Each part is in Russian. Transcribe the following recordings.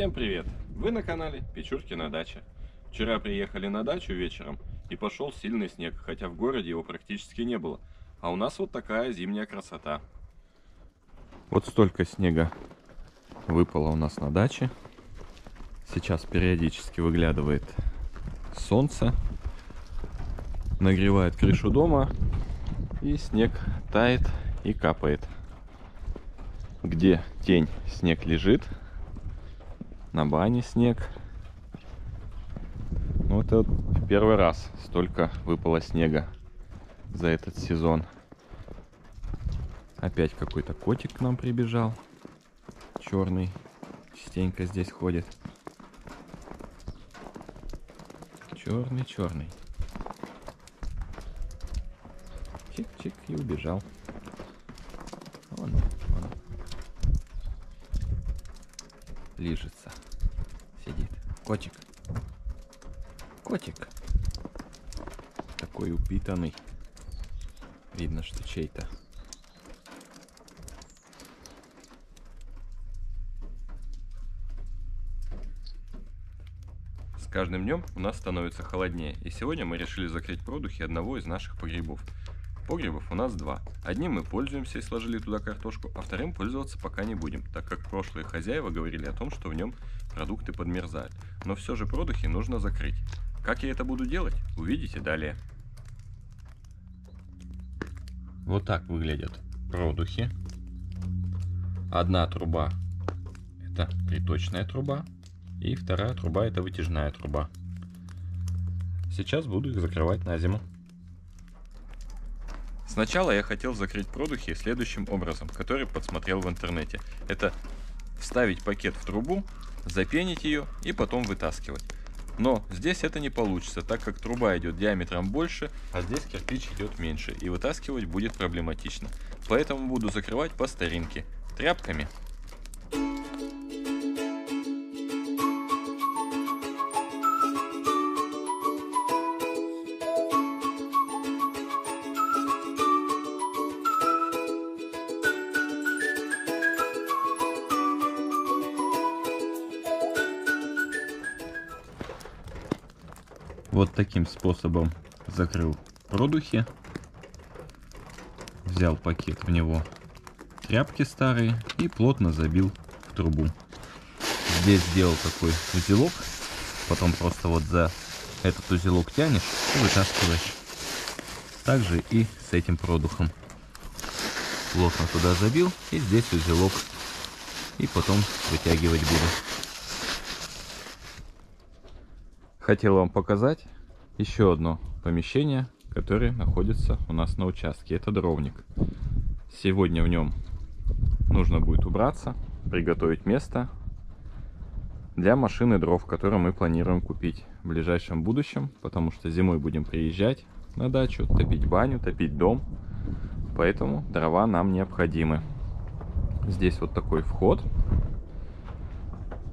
Всем привет! Вы на канале Печурки на даче. Вчера приехали на дачу вечером и пошел сильный снег, хотя в городе его практически не было. А у нас вот такая зимняя красота. Вот столько снега выпало у нас на даче. Сейчас периодически выглядывает солнце, нагревает крышу дома и снег тает и капает. Где тень снег лежит, на бане снег. Ну, это первый раз столько выпало снега за этот сезон. Опять какой-то котик к нам прибежал. Черный. Частенько здесь ходит. Черный, черный. Чик-чик и убежал. Вон, вон. Лижется. Сидит. Котик. Котик. Такой упитанный. Видно, что чей-то. С каждым днем у нас становится холоднее, и сегодня мы решили закрыть продухи одного из наших погребов. Погребов у нас два. Одним мы пользуемся и сложили туда картошку, а вторым пользоваться пока не будем, так как прошлые хозяева говорили о том, что в нем продукты подмерзают. Но все же продухи нужно закрыть. Как я это буду делать, увидите далее. Вот так выглядят продухи. Одна труба это приточная труба, и вторая труба это вытяжная труба. Сейчас буду их закрывать на зиму. Сначала я хотел закрыть продухи следующим образом, который подсмотрел в интернете. Это вставить пакет в трубу, запенить ее и потом вытаскивать. Но здесь это не получится, так как труба идет диаметром больше, а здесь кирпич идет меньше, и вытаскивать будет проблематично. Поэтому буду закрывать по старинке, тряпками. Вот таким способом закрыл продухи. Взял пакет в него тряпки старые и плотно забил в трубу. Здесь сделал такой узелок. Потом просто вот за этот узелок тянешь и вытаскиваешь. Также и с этим продухом. Плотно туда забил и здесь узелок. И потом вытягивать буду. Хотел вам показать еще одно помещение, которое находится у нас на участке. Это дровник. Сегодня в нем нужно будет убраться, приготовить место для машины дров, которую мы планируем купить в ближайшем будущем, потому что зимой будем приезжать на дачу, топить баню, топить дом, поэтому дрова нам необходимы. Здесь вот такой вход.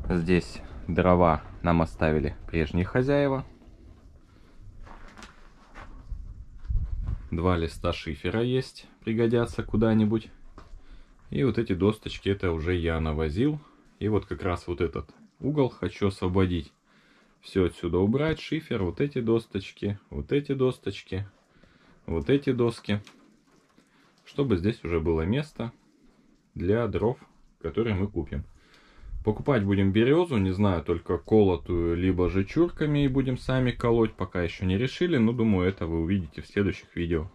Здесь дрова нам оставили прежние хозяева. Два листа шифера есть, пригодятся куда-нибудь. И вот эти досточки, это уже я навозил. И вот как раз вот этот угол хочу освободить. Все отсюда убрать, шифер, вот эти досточки, вот эти досточки, вот эти доски. Чтобы здесь уже было место для дров, которые мы купим. Покупать будем березу, не знаю, только колотую, либо же чурками и будем сами колоть, пока еще не решили, но думаю, это вы увидите в следующих видео.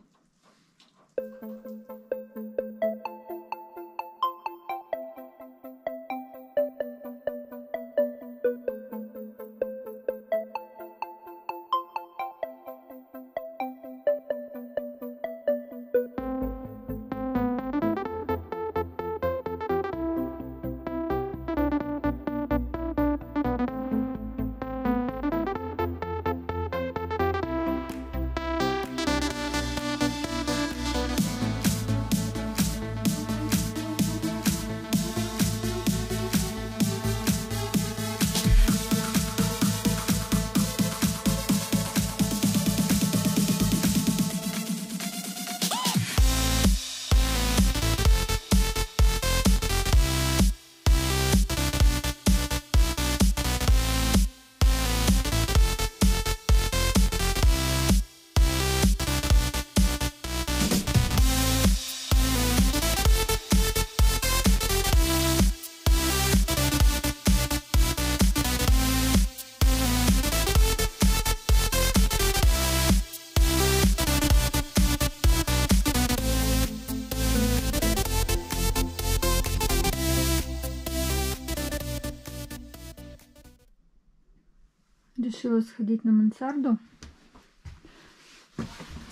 Решила сходить на мансарду,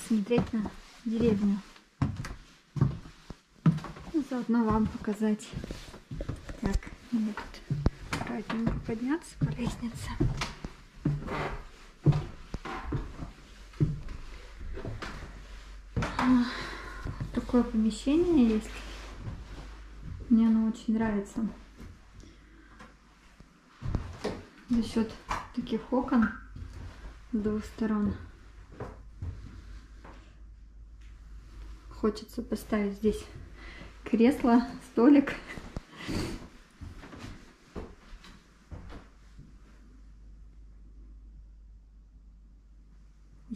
смотреть на деревню. И заодно вам показать, как мне тут аккуратненько подняться по лестнице. А, Такое помещение есть. Мне оно очень нравится. За счет таких окон с двух сторон. Хочется поставить здесь кресло, столик.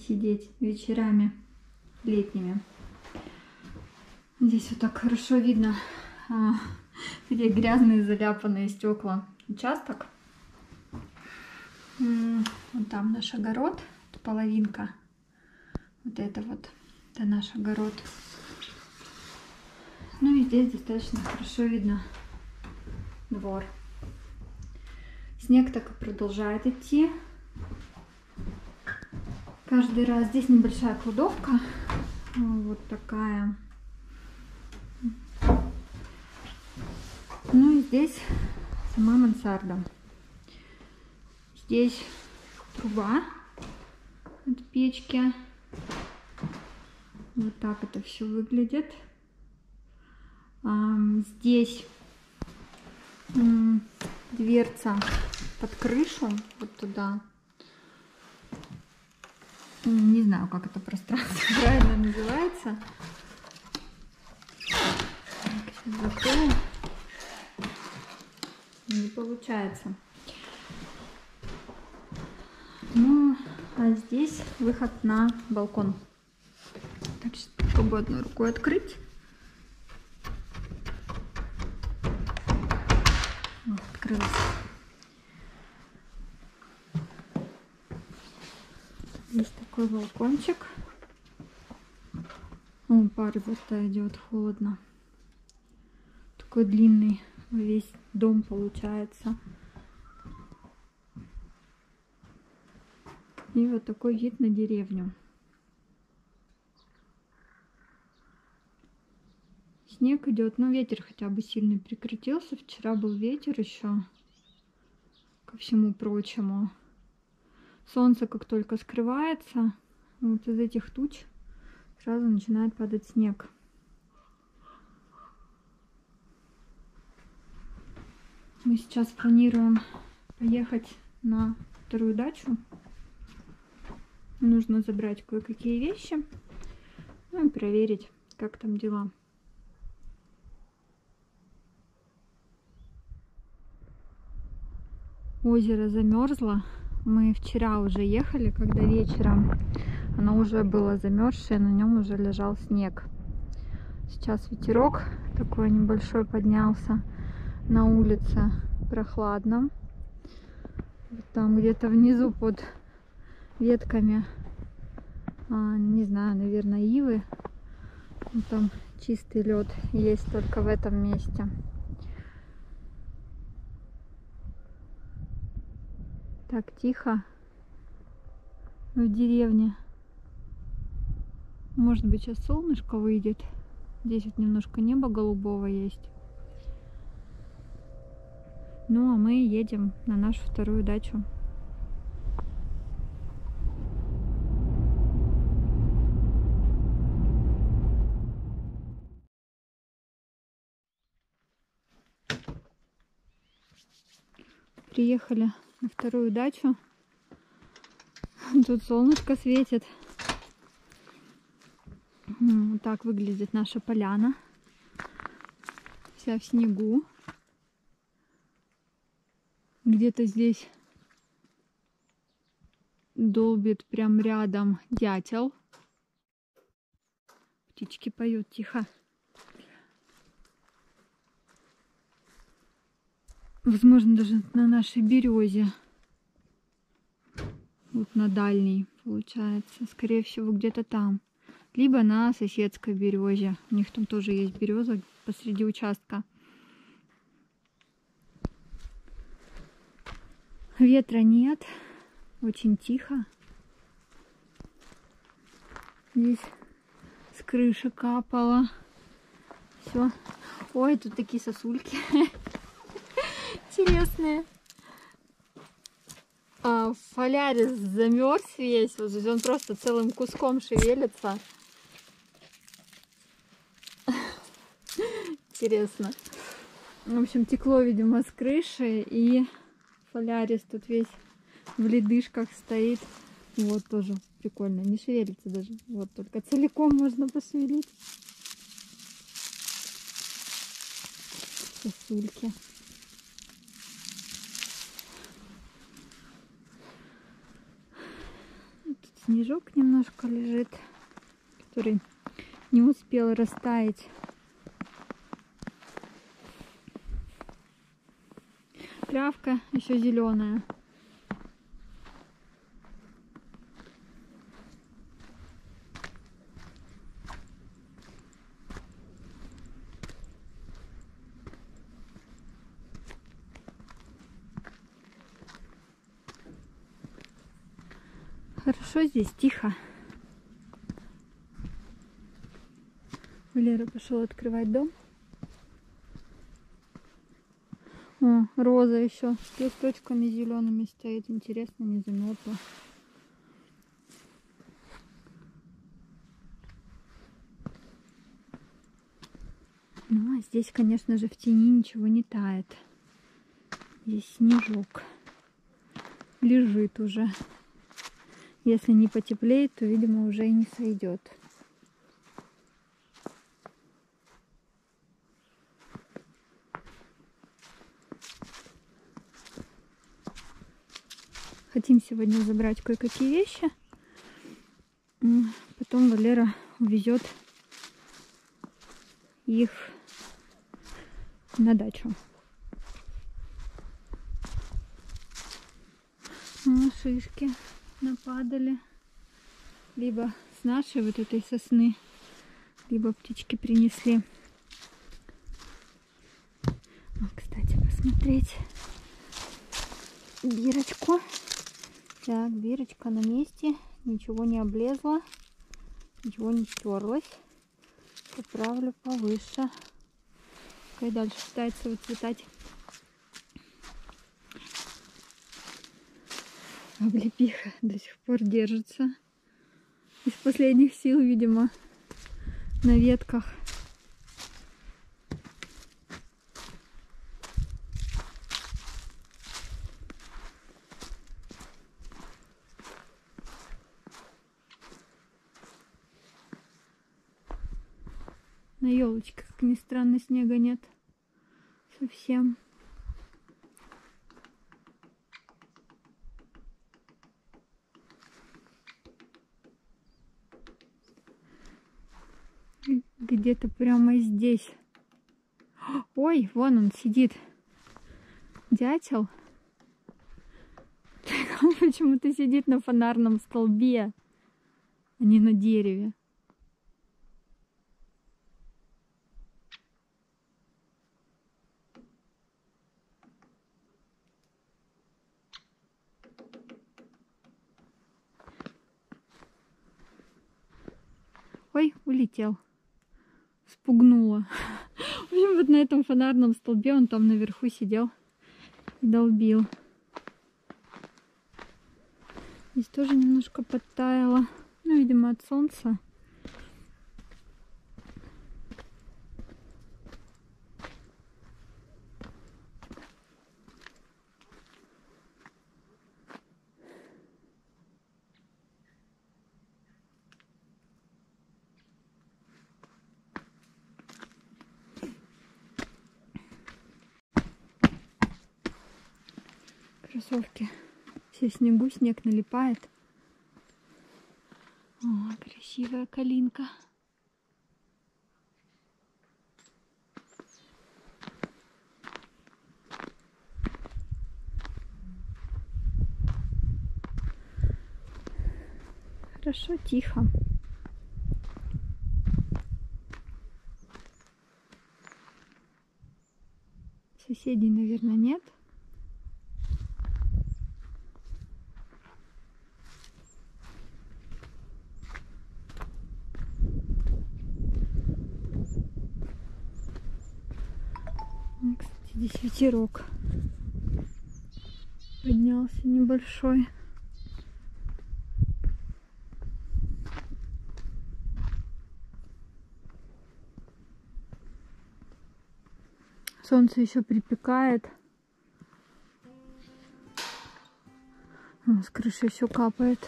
Сидеть вечерами летними. Здесь вот так хорошо видно, а, где грязные заляпанные стекла участок. Вот там наш огород, половинка. Вот это вот, это наш огород. Ну и здесь достаточно хорошо видно двор. Снег так и продолжает идти. Каждый раз здесь небольшая кладовка. Вот такая. Ну и здесь сама мансарда. Здесь труба от печки. Вот так это все выглядит. Здесь дверца под крышу, вот туда. Не знаю, как это пространство правильно называется. Так, сейчас закрою. Не получается. Ну, а здесь выход на балкон. Так, сейчас попробую одной рукой открыть. Вот, открылась. Здесь такой балкончик. О, пар изо рта идет, холодно. Такой длинный весь дом получается. И вот такой вид на деревню. Снег идет, но ветер хотя бы сильный прекратился. Вчера был ветер еще, ко всему прочему. Солнце как только скрывается, вот из этих туч сразу начинает падать снег. Мы сейчас планируем поехать на вторую дачу. Нужно забрать кое-какие вещи. Ну и проверить, как там дела. Озеро замерзло. Мы вчера уже ехали, когда вечером оно уже было замерзшее, на нем уже лежал снег. Сейчас ветерок такой небольшой поднялся на улице прохладно. Там где-то внизу под ветками, а, не знаю, наверное, ивы. Вот Там чистый лед есть только в этом месте. Так тихо в деревне. Может быть, сейчас солнышко выйдет. Здесь вот немножко неба голубого есть. Ну, а мы едем на нашу вторую дачу. Приехали на вторую дачу. Тут солнышко светит. Вот так выглядит наша поляна. Вся в снегу. Где-то здесь долбит прям рядом дятел. Птички поют тихо. Возможно, даже на нашей березе. Вот на дальней, получается. Скорее всего, где-то там. Либо на соседской березе. У них там тоже есть береза посреди участка. Ветра нет. Очень тихо. Здесь с крыши капало. Все. Ой, тут такие сосульки. Интересные. А, фолярис замерз весь. Вот он просто целым куском шевелится. Интересно. В общем, текло, видимо, с крыши. И фолярис тут весь в ледышках стоит. Вот тоже прикольно. Не шевелится даже. Вот только целиком можно пошевелить. Сосульки. Тут снежок немножко лежит, который не успел растаять. Травка еще зеленая. Хорошо здесь, тихо. Валера пошел открывать дом. О, роза еще с листочками зелеными стоит. Интересно, не замерзла. Ну, а здесь, конечно же, в тени ничего не тает. Здесь снежок лежит уже. Если не потеплеет, то, видимо, уже и не сойдет. Хотим сегодня забрать кое-какие вещи. Потом Валера увезет их на дачу. О, шишки нападали. Либо с нашей вот этой сосны, либо птички принесли. Вот, кстати, посмотреть бирочку. Так, бирочка на месте. Ничего не облезло. Ничего не стерлось. Поправлю повыше. Пускай дальше пытается выцветать. Облепиха до сих пор держится. Из последних сил, видимо, на ветках. На елочке, как ни странно, снега нет совсем. Где-то прямо здесь. Ой, вон он сидит. Дятел. Он почему-то сидит на фонарном столбе, а не на дереве. Ой, улетел спугнула. В общем, вот на этом фонарном столбе он там наверху сидел и долбил. Здесь тоже немножко подтаяло. Ну, видимо, от солнца. Кроссовки. Все снегу, снег налипает. О, красивая калинка. Хорошо, тихо. Соседей, наверное, нет. Здесь ветерок поднялся небольшой. Солнце еще припекает. С крыши все капает.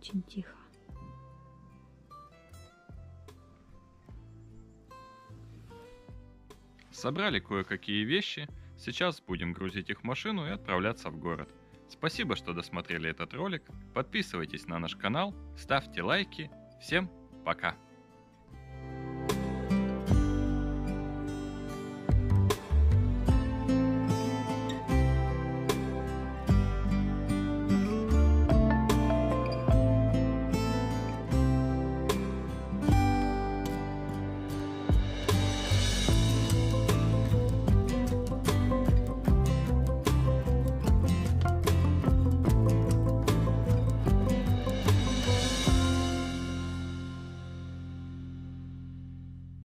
Очень тихо. Собрали кое-какие вещи. Сейчас будем грузить их в машину и отправляться в город. Спасибо, что досмотрели этот ролик. Подписывайтесь на наш канал, ставьте лайки. Всем пока!